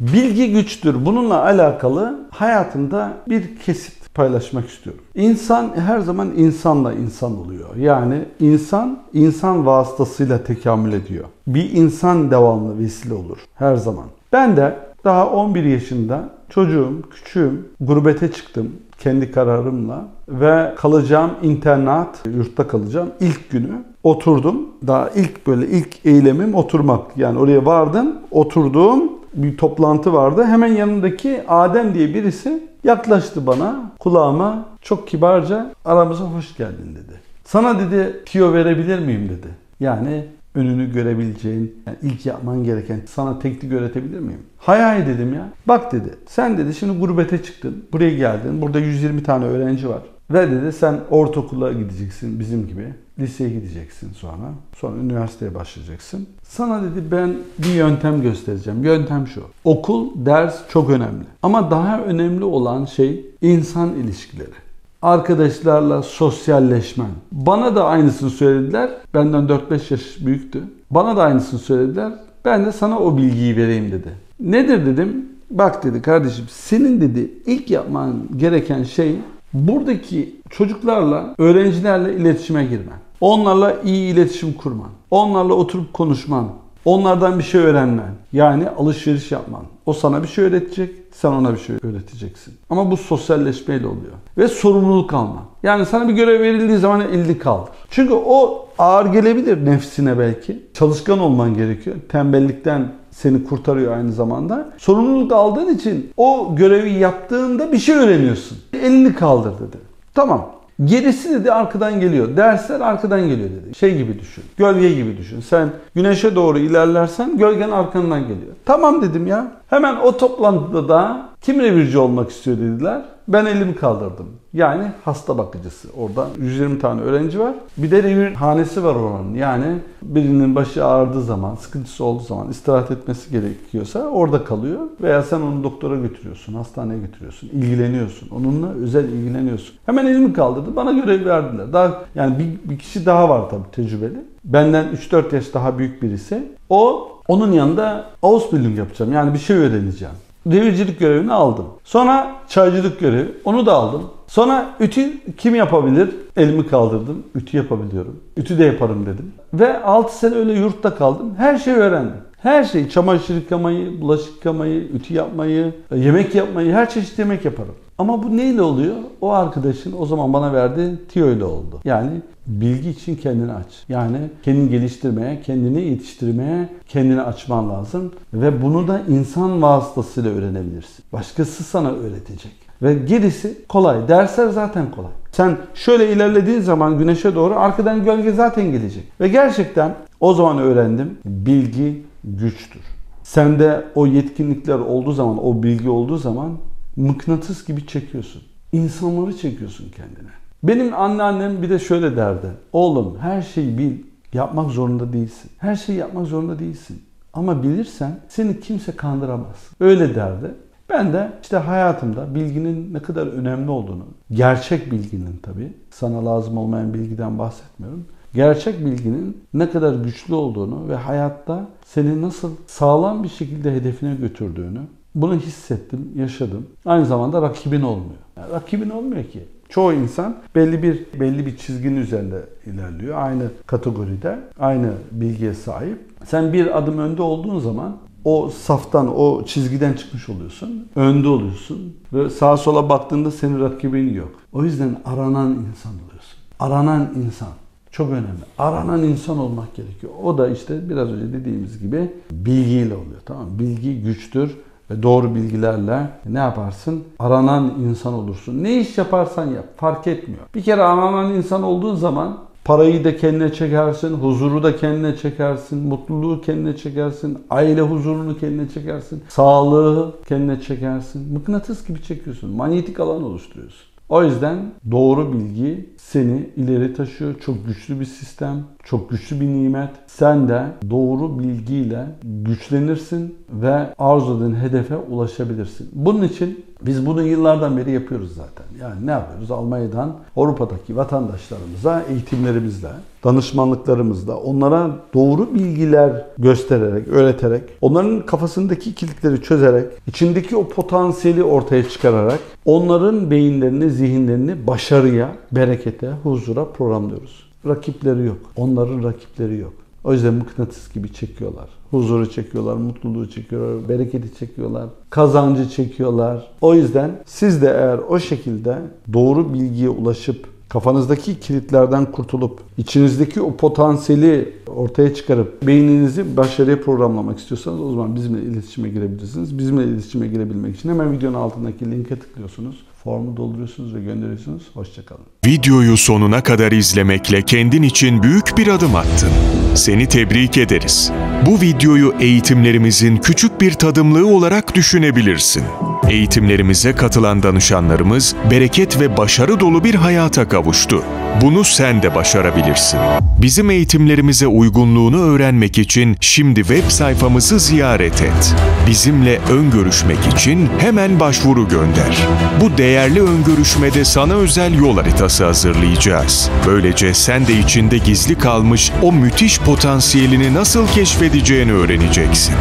Bilgi güçtür. Bununla alakalı hayatımda bir kesit paylaşmak istiyorum. İnsan her zaman insanla insan oluyor. Yani insan insan vasıtasıyla tekamül ediyor. Bir insan devamlı vesile olur her zaman. Ben de daha 11 yaşında çocuğum, küçüğüm, gurbete çıktım kendi kararımla ve kalacağım internat, yurtta kalacağım ilk günü oturdum. Daha ilk böyle ilk eylemim oturmak. Yani oraya vardım, oturdum. Bir toplantı vardı. Hemen yanındaki Adem diye birisi yaklaştı bana kulağıma çok kibarca aramıza hoş geldin dedi. Sana dedi tiyo verebilir miyim dedi. Yani önünü görebileceğin, yani ilk yapman gereken sana teknik öğretebilir miyim? Hay hay dedim ya. Bak dedi sen dedi şimdi gurbete çıktın. Buraya geldin. Burada 120 tane öğrenci var. Ve dedi sen ortaokula gideceksin bizim gibi. Liseye gideceksin sonra. Sonra üniversiteye başlayacaksın. Sana dedi ben bir yöntem göstereceğim. Yöntem şu. Okul, ders çok önemli. Ama daha önemli olan şey insan ilişkileri arkadaşlarla sosyalleşmen. Bana da aynısını söylediler. Benden 4-5 yaş büyüktü. Bana da aynısını söylediler. Ben de sana o bilgiyi vereyim dedi. Nedir dedim. Bak dedi kardeşim senin dedi ilk yapman gereken şey buradaki çocuklarla, öğrencilerle iletişime girmen. Onlarla iyi iletişim kurman. Onlarla oturup konuşman. Onlardan bir şey öğrenmen. Yani alışveriş yapman. O sana bir şey öğretecek, sen ona bir şey öğreteceksin. Ama bu sosyalleşmeyle oluyor. Ve sorumluluk alma. Yani sana bir görev verildiği zaman elini kaldır. Çünkü o ağır gelebilir nefsine belki. Çalışkan olman gerekiyor. Tembellikten seni kurtarıyor aynı zamanda. Sorumluluk aldığın için o görevi yaptığında bir şey öğreniyorsun. Elini kaldır dedi. Tamam. Gerisi dedi arkadan geliyor. Dersler arkadan geliyor dedi. Şey gibi düşün. Gölge gibi düşün. Sen güneşe doğru ilerlersen gölgen arkandan geliyor. Tamam dedim ya. Hemen o toplantıda da kim revirci olmak istiyor dediler. Ben elimi kaldırdım. Yani hasta bakıcısı. Orada 120 tane öğrenci var. Bir de revir hanesi var oranın. Yani birinin başı ağrıdığı zaman, sıkıntısı olduğu zaman istirahat etmesi gerekiyorsa orada kalıyor. Veya sen onu doktora götürüyorsun, hastaneye götürüyorsun, ilgileniyorsun. Onunla özel ilgileniyorsun. Hemen elimi kaldırdı. Bana görev verdiler. Daha yani bir, bir kişi daha var tabii tecrübeli. Benden 3-4 yaş daha büyük birisi. O onun yanında Ausbildung yapacağım. Yani bir şey öğreneceğim. Devircilik görevini aldım. Sonra çaycılık görevi. Onu da aldım. Sonra ütü kim yapabilir? Elimi kaldırdım. Ütü yapabiliyorum. Ütü de yaparım dedim. Ve 6 sene öyle yurtta kaldım. Her şeyi öğrendim. Her şeyi, çamaşır yıkamayı, bulaşık yıkamayı, ütü yapmayı, yemek yapmayı, her çeşit yemek yaparım. Ama bu neyle oluyor? O arkadaşın o zaman bana verdiği tiyo ile oldu. Yani bilgi için kendini aç. Yani kendini geliştirmeye, kendini yetiştirmeye, kendini açman lazım. Ve bunu da insan vasıtasıyla öğrenebilirsin. Başkası sana öğretecek. Ve gerisi kolay. Dersler zaten kolay. Sen şöyle ilerlediğin zaman güneşe doğru arkadan gölge zaten gelecek. Ve gerçekten o zaman öğrendim. Bilgi güçtür. Sende o yetkinlikler olduğu zaman, o bilgi olduğu zaman mıknatıs gibi çekiyorsun. İnsanları çekiyorsun kendine. Benim anneannem bir de şöyle derdi. Oğlum her şeyi bil, yapmak zorunda değilsin. Her şeyi yapmak zorunda değilsin. Ama bilirsen seni kimse kandıramaz. Öyle derdi. Ben de işte hayatımda bilginin ne kadar önemli olduğunu, gerçek bilginin tabii, sana lazım olmayan bilgiden bahsetmiyorum. Gerçek bilginin ne kadar güçlü olduğunu ve hayatta seni nasıl sağlam bir şekilde hedefine götürdüğünü bunu hissettim, yaşadım. Aynı zamanda rakibin olmuyor. Yani rakibin olmuyor ki. Çoğu insan belli bir belli bir çizginin üzerinde ilerliyor. Aynı kategoride, aynı bilgiye sahip. Sen bir adım önde olduğun zaman o saftan, o çizgiden çıkmış oluyorsun. Önde oluyorsun. Ve sağa sola baktığında senin rakibin yok. O yüzden aranan insan oluyorsun. Aranan insan. Çok önemli. Aranan insan olmak gerekiyor. O da işte biraz önce dediğimiz gibi bilgiyle oluyor. Tamam Bilgi güçtür ve doğru bilgilerle ne yaparsın? Aranan insan olursun. Ne iş yaparsan yap fark etmiyor. Bir kere aranan insan olduğun zaman Parayı da kendine çekersin, huzuru da kendine çekersin, mutluluğu kendine çekersin, aile huzurunu kendine çekersin, sağlığı kendine çekersin. Mıknatıs gibi çekiyorsun, manyetik alan oluşturuyorsun. O yüzden doğru bilgi seni ileri taşıyor. Çok güçlü bir sistem, çok güçlü bir nimet. Sen de doğru bilgiyle güçlenirsin ve arzuladığın hedefe ulaşabilirsin. Bunun için Biz bunu yıllardan beri yapıyoruz zaten. Yani ne yapıyoruz? Almanya'dan Avrupa'daki vatandaşlarımıza eğitimlerimizle, danışmanlıklarımızla onlara doğru bilgiler göstererek, öğreterek, onların kafasındaki kilitleri çözerek, içindeki o potansiyeli ortaya çıkararak onların beyinlerini, zihinlerini başarıya, berekete, huzura programlıyoruz. Rakipleri yok. Onların rakipleri yok. O yüzden mıknatıs gibi çekiyorlar. Huzuru çekiyorlar, mutluluğu çekiyorlar, bereketi çekiyorlar, kazancı çekiyorlar. O yüzden siz de eğer o şekilde doğru bilgiye ulaşıp kafanızdaki kilitlerden kurtulup içinizdeki o potansiyeli ortaya çıkarıp beyninizi başarıya programlamak istiyorsanız o zaman bizimle iletişime girebilirsiniz. Bizimle iletişime girebilmek için hemen videonun altındaki linke tıklıyorsunuz. Formu dolduruyorsunuz ve gönderiyorsunuz. Hoşçakalın. Videoyu sonuna kadar izlemekle kendin için büyük bir adım attın. Seni tebrik ederiz. Bu videoyu eğitimlerimizin küçük bir tadımlığı olarak düşünebilirsin. Eğitimlerimize katılan danışanlarımız bereket ve başarı dolu bir hayata kavuştu. Bunu sen de başarabilirsin. Bizim eğitimlerimize uygunluğunu öğrenmek için şimdi web sayfamızı ziyaret et. Bizimle ön görüşmek için hemen başvuru gönder. Bu değerli ön görüşmede sana özel yol haritası hazırlayacağız. Böylece sen de içinde gizli kalmış o müthiş potansiyelini nasıl keşfedeceğini öğreneceksin.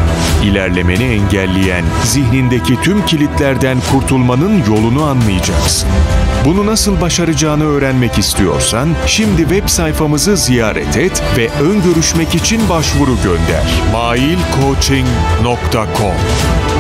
İlerlemeni engelleyen zihnindeki tüm kilitlerden kurtulmanın yolunu anlayacaksın. Bunu nasıl başaracağını öğrenmek istiyorsan şimdi web sayfamızı ziyaret et ve ön görüşmek için başvuru gönder. mailcoaching.com